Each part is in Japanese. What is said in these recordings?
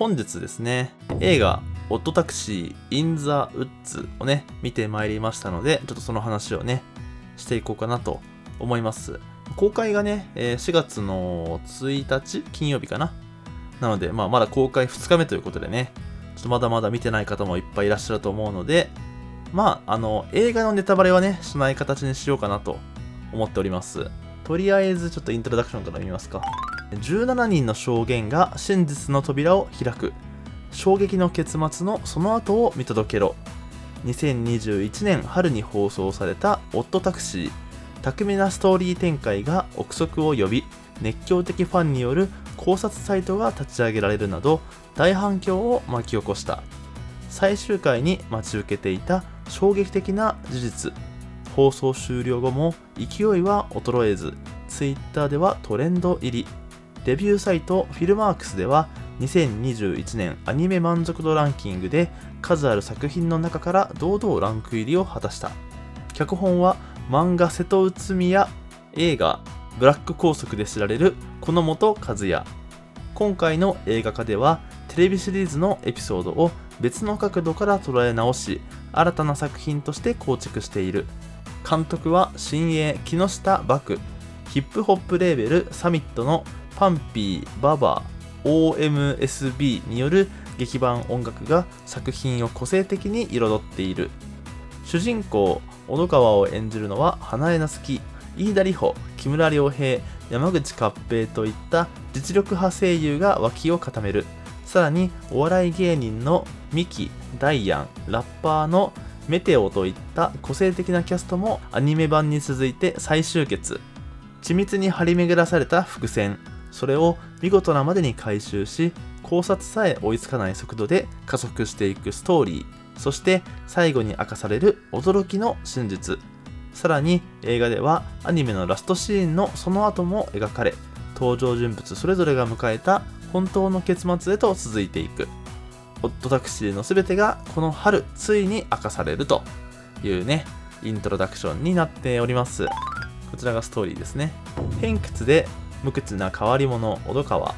本日ですね、映画、オットタクシー、インザ・ウッズをね、見てまいりましたので、ちょっとその話をね、していこうかなと思います。公開がね、4月の1日金曜日かな。なので、まあ、まだ公開2日目ということでね、ちょっとまだまだ見てない方もいっぱいいらっしゃると思うので、まあ、あの、映画のネタバレはね、しない形にしようかなと思っております。とりあえず、ちょっとイントロダクションから見ますか。17人の証言が真実の扉を開く。衝撃の結末のその後を見届けろ。2021年春に放送された「オットタクシー」巧みなストーリー展開が憶測を呼び熱狂的ファンによる考察サイトが立ち上げられるなど大反響を巻き起こした。最終回に待ち受けていた衝撃的な事実。放送終了後も勢いは衰えず Twitter ではトレンド入り。デビューサイトフィルマークスでは2021年アニメ満足度ランキングで数ある作品の中から堂々ランク入りを果たした。脚本は漫画瀬戸内海や映画ブラック拘束で知られるこの本和也。今回の映画化ではテレビシリーズのエピソードを別の角度から捉え直し新たな作品として構築している。監督は新鋭木下漠。ヒップホップレーベルサミットのパンピー、ババー、OMSB による劇版音楽が作品を個性的に彩っている。主人公、小野川を演じるのは花江夏樹、飯田里穂、木村良平、山口勝平といった実力派声優が脇を固める。さらにお笑い芸人のミキ、ダイアン、ラッパーのメテオといった個性的なキャストもアニメ版に続いて再集結。緻密に張り巡らされた伏線、それを見事なまでに回収し考察さえ追いつかない速度で加速していくストーリーそして最後に明かされる驚きの真実。さらに映画ではアニメのラストシーンのその後も描かれ登場人物それぞれが迎えた本当の結末へと続いていく。オットタクシーの全てがこの春ついに明かされるというねイントロダクションになっております。こちらがストーリーですね。偏屈で無口な変わり者小戸川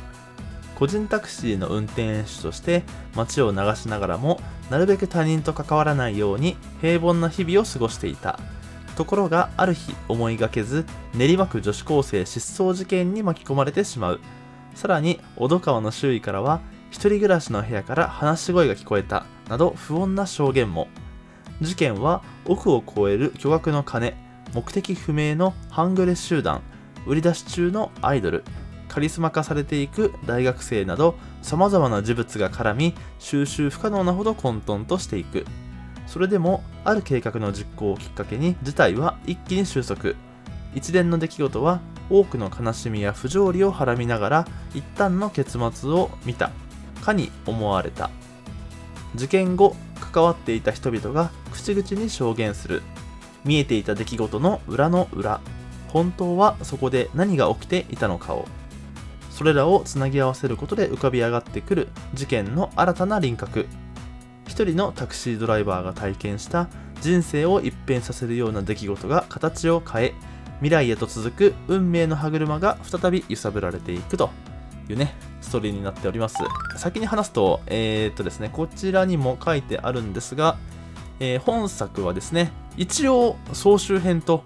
個人タクシーの運転手として街を流しながらもなるべく他人と関わらないように平凡な日々を過ごしていた。ところがある日思いがけず練馬区女子高生失踪事件に巻き込まれてしまう。さらに小戸川の周囲からは一人暮らしの部屋から話し声が聞こえたなど不穏な証言も。事件は億を超える巨額の金目的不明の半グレ集団。売り出し中のアイドルカリスマ化されていく大学生など様々な事物が絡み収集不可能なほど混沌としていく。それでもある計画の実行をきっかけに事態は一気に収束。一連の出来事は多くの悲しみや不条理をはらみながら一旦の結末を見た。かに思われた。事件後関わっていた人々が口々に証言する。見えていた出来事の裏の裏。本当はそこで何が起きていたのかをそれらをつなぎ合わせることで浮かび上がってくる事件の新たな輪郭。一人のタクシードライバーが体験した人生を一変させるような出来事が形を変え未来へと続く運命の歯車が再び揺さぶられていくというねストーリーになっております。先に話すとえー、っとですねこちらにも書いてあるんですが、えー、本作はですね一応総集編と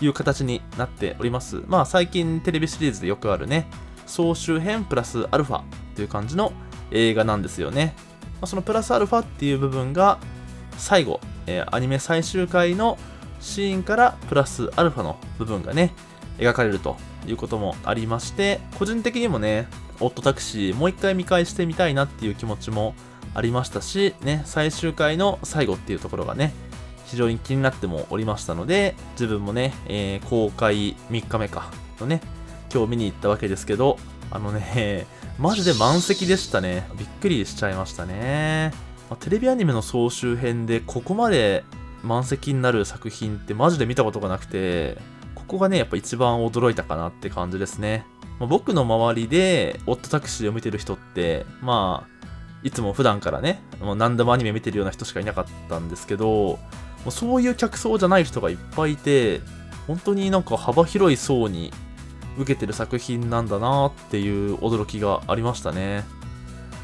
いう形になっております。まあ最近テレビシリーズでよくあるね、総集編プラスアルファっていう感じの映画なんですよね。まあ、そのプラスアルファっていう部分が最後、えー、アニメ最終回のシーンからプラスアルファの部分がね、描かれるということもありまして、個人的にもね、オットタクシーもう一回見返してみたいなっていう気持ちもありましたし、ね、最終回の最後っていうところがね、非常に気になってもおりましたので、自分もね、えー、公開3日目か、のね、今日見に行ったわけですけど、あのね、マジで満席でしたね。びっくりしちゃいましたね。まあ、テレビアニメの総集編でここまで満席になる作品ってマジで見たことがなくて、ここがね、やっぱ一番驚いたかなって感じですね。まあ、僕の周りで、オットタクシーを見てる人って、まあ、いつも普段からね、もう何でもアニメ見てるような人しかいなかったんですけど、うそういう客層じゃない人がいっぱいいて、本当になんか幅広い層に受けてる作品なんだなっていう驚きがありましたね。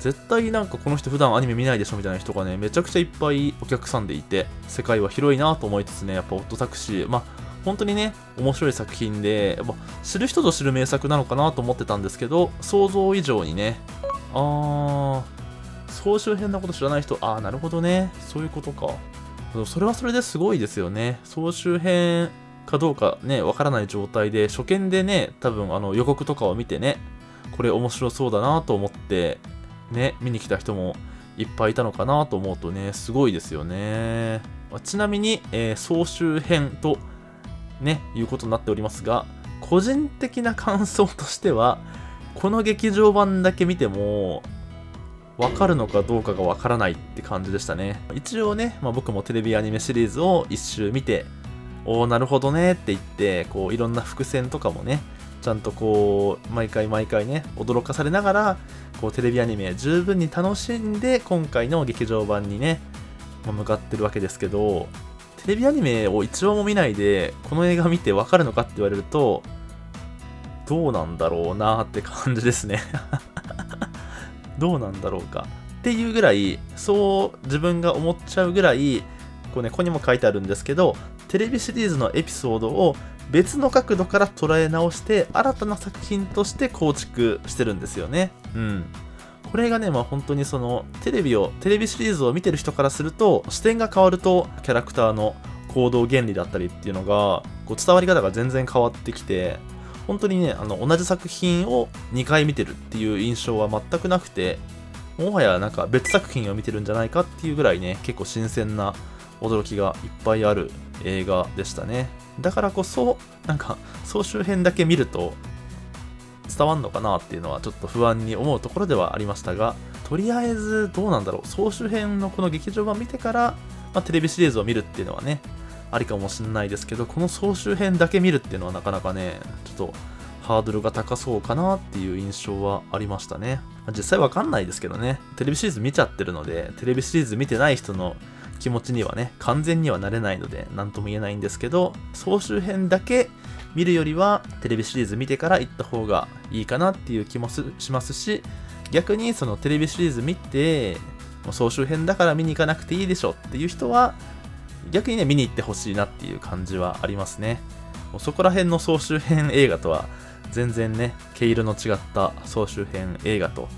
絶対なんかこの人普段アニメ見ないでしょみたいな人がね、めちゃくちゃいっぱいお客さんでいて、世界は広いなと思いつつね、やっぱオットタクシー、まあ、本当にね、面白い作品で、やっぱ知る人ぞ知る名作なのかなと思ってたんですけど、想像以上にね、あー、総集編のこと知らない人、あー、なるほどね、そういうことか。それはそれですごいですよね。総集編かどうかね、わからない状態で、初見でね、多分あの予告とかを見てね、これ面白そうだなと思って、ね、見に来た人もいっぱいいたのかなと思うとね、すごいですよね。ちなみに、えー、総集編とね、いうことになっておりますが、個人的な感想としては、この劇場版だけ見ても、わかるのかどうかがわからないって感じでしたね。一応ね、まあ、僕もテレビアニメシリーズを一周見て、おおなるほどねって言って、こう、いろんな伏線とかもね、ちゃんとこう、毎回毎回ね、驚かされながら、こう、テレビアニメ十分に楽しんで、今回の劇場版にね、ま向かってるわけですけど、テレビアニメを一話も見ないで、この映画見てわかるのかって言われると、どうなんだろうなって感じですねどうなんだろうか。っていうぐらい、そう自分が思っちゃうぐらい、こうね、ここにも書いてあるんですけど、テレビシリーズのエピソードを別の角度から捉え直して、新たな作品として構築してるんですよね。うん。これがね、まあ本当にその、テレビを、テレビシリーズを見てる人からすると、視点が変わると、キャラクターの行動原理だったりっていうのが、こう伝わり方が全然変わってきて、本当にね、あの、同じ作品を2回見てるっていう印象は全くなくて、もはやなんか別作品を見てるんじゃないかっていうぐらいね、結構新鮮な驚きがいっぱいある映画でしたね。だからこそ、なんか、総集編だけ見ると伝わんのかなっていうのはちょっと不安に思うところではありましたが、とりあえずどうなんだろう、総集編のこの劇場版見てから、まあ、テレビシリーズを見るっていうのはね、ありかもしれないですけど、この総集編だけ見るっていうのはなかなかね、ちょっとハードルが高そうかなっていう印象はありましたね。実際わかんないですけどね、テレビシリーズ見ちゃってるので、テレビシリーズ見てない人の気持ちにはね、完全にはなれないので、何とも言えないんですけど、総集編だけ見るよりは、テレビシリーズ見てから行った方がいいかなっていう気もしますし、逆にそのテレビシリーズ見て、総集編だから見に行かなくていいでしょっていう人は、逆にね、見に行ってほしいなっていう感じはありますね。もうそこら辺の総集編映画とは、全然ね、毛色の違った総集編映画と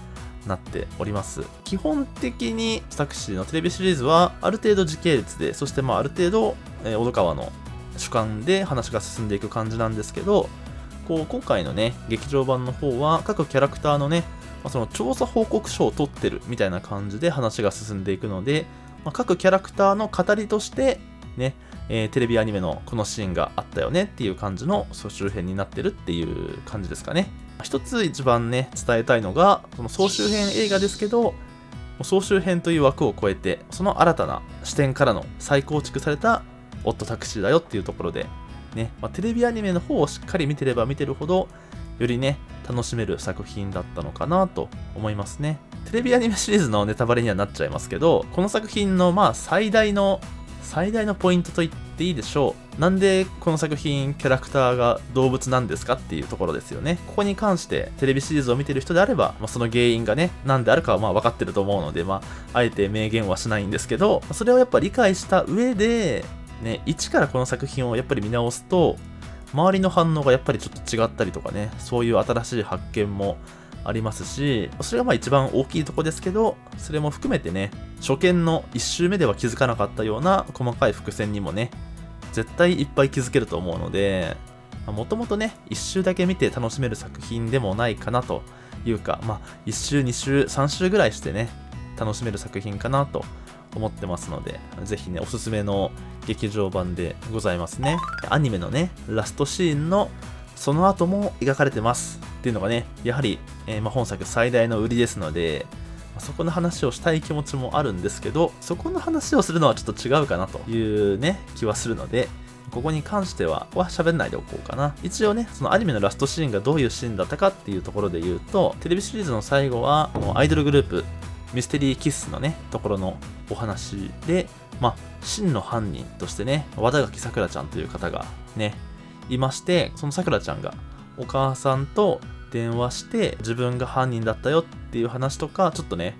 なっております。基本的にタクシーのテレビシリーズはある程度時系列で、そしてまあある程度、えー、小戸川の主観で話が進んでいく感じなんですけど、こう今回のね、劇場版の方は各キャラクターのね、まあ、その調査報告書を取ってるみたいな感じで話が進んでいくので、まあ、各キャラクターの語りとしてね、えー、テレビアニメのこのシーンがあったよねっていう感じの総集編になってるっていう感じですかね。一つ一番ね、伝えたいのが、その総集編映画ですけど、総集編という枠を超えて、その新たな視点からの再構築されたオットタクシーだよっていうところで、ね、まあ、テレビアニメの方をしっかり見てれば見てるほど、よりね、楽しめる作品だったのかなと思いますね。テレビアニメシリーズのネタバレにはなっちゃいますけど、この作品のまあ最大の最大のポイントと言っていいでしょう。なんでこの作品、キャラクターが動物なんですかっていうところですよね。ここに関してテレビシリーズを見てる人であれば、まあ、その原因がね、何であるかはまあ分かってると思うので、まあ、あえて明言はしないんですけど、それをやっぱ理解した上で、ね、一からこの作品をやっぱり見直すと、周りの反応がやっぱりちょっと違ったりとかね、そういう新しい発見もありますし、それがまあ一番大きいとこですけど、それも含めてね、初見の1周目では気づかなかったような細かい伏線にもね、絶対いっぱい気づけると思うので、もともとね、1周だけ見て楽しめる作品でもないかなというか、まあ、1周、2周、3周ぐらいしてね、楽しめる作品かなと思ってますので、ぜひね、おすすめの劇場版でございますね。アニメのね、ラストシーンのその後も描かれてますっていうのがね、やはり、えー、ま、本作最大の売りですので、そこの話をしたい気持ちもあるんですけど、そこの話をするのはちょっと違うかなというね、気はするので、ここに関しては、は喋んないでおこうかな。一応ね、そのアニメのラストシーンがどういうシーンだったかっていうところで言うと、テレビシリーズの最後は、このアイドルグループ、ミステリーキッスのね、ところのお話で、まあ、真の犯人としてね、和田垣さくらちゃんという方がね、いまして、そのさくらちゃんがお母さんと電話して自分が犯人だったよっていう話とか、ちょっとね、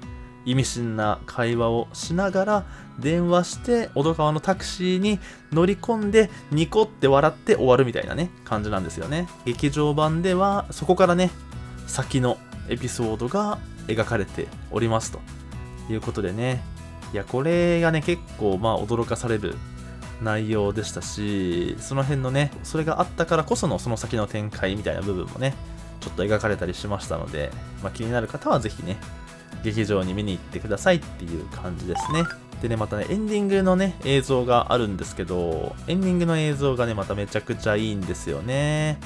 意味深な会話をしながら電話して小戸川のタクシーに乗り込んでニコって笑って終わるみたいなね感じなんですよね。劇場版ではそこからね先のエピソードが描かれておりますということでね。いやこれがね結構まあ驚かされる内容でしたしその辺のねそれがあったからこそのその先の展開みたいな部分もねちょっと描かれたりしましたので、まあ、気になる方はぜひね劇場に見に行ってくださいっていう感じですね。でねまたねエンディングのね映像があるんですけどエンディングの映像がねまためちゃくちゃいいんですよね。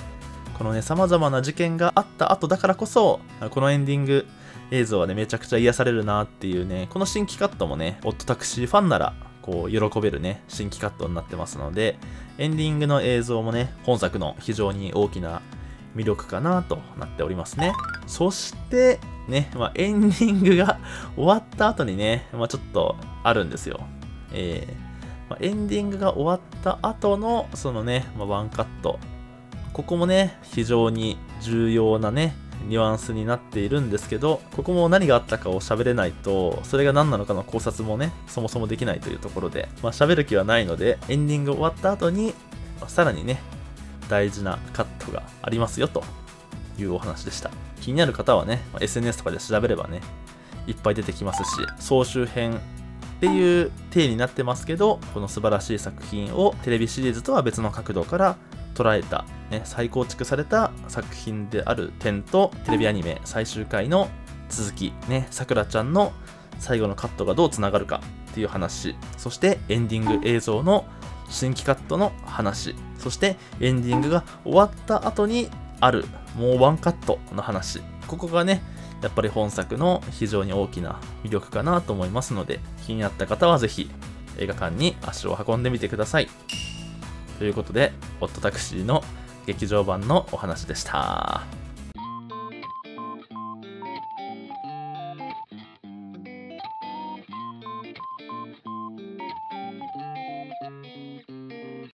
このね様々な事件があった後だからこそこのエンディング映像はねめちゃくちゃ癒されるなっていうねこの新規カットもねオットタクシーファンならこう喜べるね新規カットになってますのでエンディングの映像もね本作の非常に大きな魅力かなとなっておりますね。そしてね、まあ、エンディングが終わった後にね、まあ、ちょっとあるんですよ。えーまあ、エンディングが終わった後のそのね、ま、ワンカット。ここもね非常に重要なねニュアンスになっているんですけどここも何があったかを喋れないとそれが何なのかの考察もねそもそもできないというところでまあ喋る気はないのでエンディング終わった後に、さらにね大事なカットがありますよというお話でした。気になる方はね、SNS とかで調べればねいっぱい出てきますし総集編っていう体になってますけどこの素晴らしい作品をテレビシリーズとは別の角度から捉えた、ね、再構築された作品である点とテレビアニメ最終回の続きねさくらちゃんの最後のカットがどうつながるかっていう話そしてエンディング映像の新規カットの話。そしてエンディングが終わった後にあるもうワンカットの話。ここがねやっぱり本作の非常に大きな魅力かなと思いますので気になった方はぜひ映画館に足を運んでみてください。ということで、オットタクシーの劇場版のお話でした。